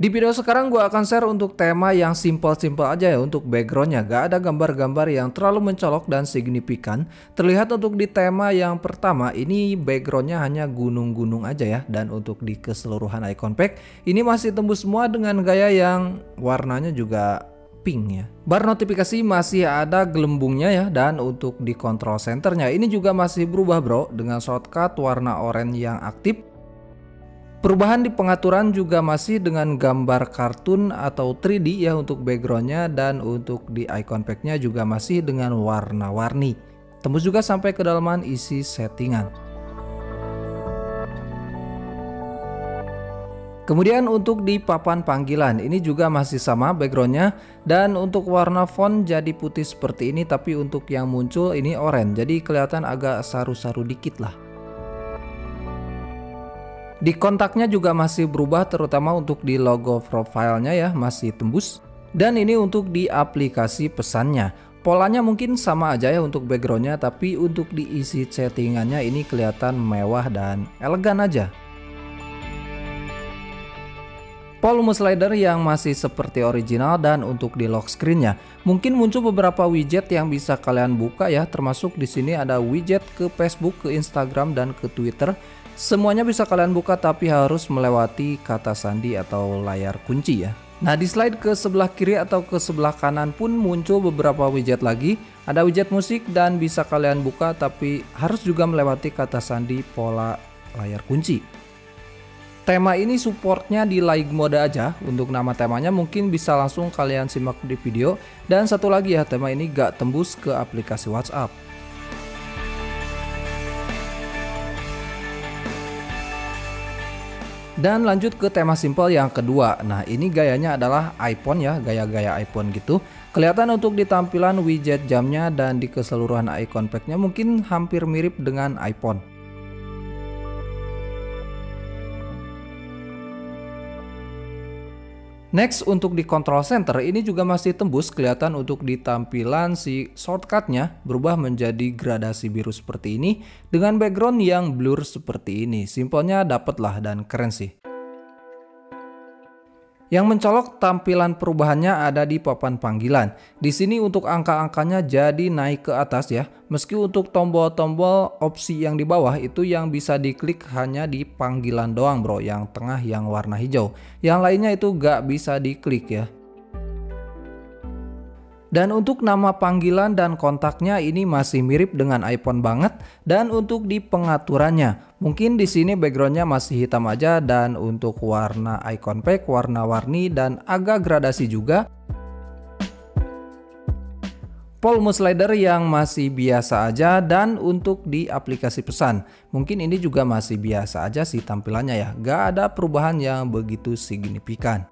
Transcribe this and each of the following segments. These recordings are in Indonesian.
Di video sekarang gue akan share untuk tema yang simple-simple aja ya untuk backgroundnya. Gak ada gambar-gambar yang terlalu mencolok dan signifikan. Terlihat untuk di tema yang pertama ini backgroundnya hanya gunung-gunung aja ya. Dan untuk di keseluruhan icon pack ini masih tembus semua dengan gaya yang warnanya juga pink ya. Bar notifikasi masih ada gelembungnya ya dan untuk di control centernya ini juga masih berubah bro. Dengan shortcut warna oranye yang aktif Perubahan di pengaturan juga masih dengan gambar kartun atau 3D ya untuk backgroundnya dan untuk di icon packnya juga masih dengan warna-warni. Tembus juga sampai ke dalaman isi settingan. Kemudian untuk di papan panggilan ini juga masih sama backgroundnya dan untuk warna font jadi putih seperti ini tapi untuk yang muncul ini oranye jadi kelihatan agak saru-saru dikit lah. Di kontaknya juga masih berubah terutama untuk di logo profilnya ya masih tembus. Dan ini untuk di aplikasi pesannya. Polanya mungkin sama aja ya untuk backgroundnya tapi untuk diisi chattingannya ini kelihatan mewah dan elegan aja. Volume slider yang masih seperti original dan untuk di lock screennya mungkin muncul beberapa widget yang bisa kalian buka ya termasuk di sini ada widget ke Facebook, ke Instagram dan ke Twitter Semuanya bisa kalian buka tapi harus melewati kata sandi atau layar kunci ya. Nah di slide ke sebelah kiri atau ke sebelah kanan pun muncul beberapa widget lagi. Ada widget musik dan bisa kalian buka tapi harus juga melewati kata sandi pola layar kunci. Tema ini supportnya di live mode aja Untuk nama temanya mungkin bisa langsung kalian simak di video Dan satu lagi ya tema ini gak tembus ke aplikasi WhatsApp Dan lanjut ke tema simple yang kedua. Nah, ini gayanya adalah iPhone ya, gaya-gaya iPhone gitu. Kelihatan untuk di tampilan widget jamnya dan di keseluruhan icon packnya mungkin hampir mirip dengan iPhone. Next untuk di control center ini juga masih tembus kelihatan untuk di tampilan si shortcutnya berubah menjadi gradasi biru seperti ini dengan background yang blur seperti ini. Simpelnya dapet lah dan keren sih. Yang mencolok tampilan perubahannya ada di papan panggilan. Di sini untuk angka-angkanya jadi naik ke atas ya. Meski untuk tombol-tombol opsi yang di bawah itu yang bisa diklik hanya di panggilan doang bro. Yang tengah yang warna hijau. Yang lainnya itu gak bisa diklik ya. Dan untuk nama panggilan dan kontaknya ini masih mirip dengan iPhone banget dan untuk di pengaturannya. Mungkin di sini backgroundnya masih hitam aja dan untuk warna icon pack warna-warni dan agak gradasi juga. Volume slider yang masih biasa aja dan untuk di aplikasi pesan. Mungkin ini juga masih biasa aja sih tampilannya ya. Gak ada perubahan yang begitu signifikan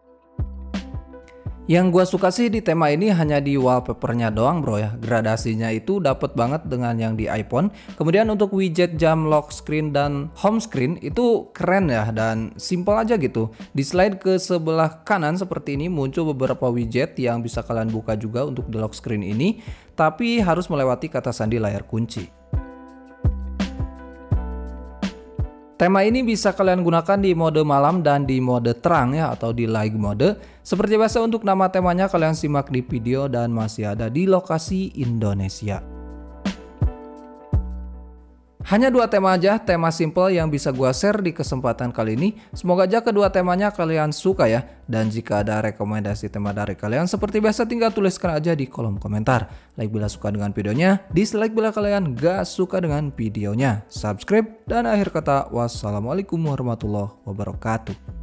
yang gue suka sih di tema ini hanya di wallpapernya doang bro ya. Gradasinya itu dapat banget dengan yang di iPhone. Kemudian untuk widget jam lock screen dan home screen itu keren ya dan simple aja gitu. Di slide ke sebelah kanan seperti ini muncul beberapa widget yang bisa kalian buka juga untuk di lock screen ini. Tapi harus melewati kata sandi layar kunci. Tema ini bisa kalian gunakan di mode malam dan di mode terang ya atau di light mode. Seperti biasa untuk nama temanya kalian simak di video dan masih ada di lokasi Indonesia. Hanya dua tema aja, tema simple yang bisa gua share di kesempatan kali ini. Semoga aja kedua temanya kalian suka ya. Dan jika ada rekomendasi tema dari kalian, seperti biasa tinggal tuliskan aja di kolom komentar. Like bila suka dengan videonya, dislike bila kalian gak suka dengan videonya. Subscribe, dan akhir kata wassalamualaikum warahmatullahi wabarakatuh.